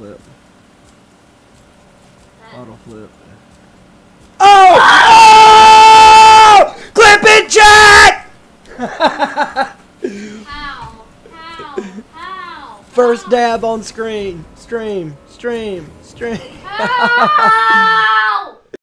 flip. Auto flip. Oh! oh! Clip it, Jack! How? How? How? First dab on screen. Stream. Stream. Stream. Ah!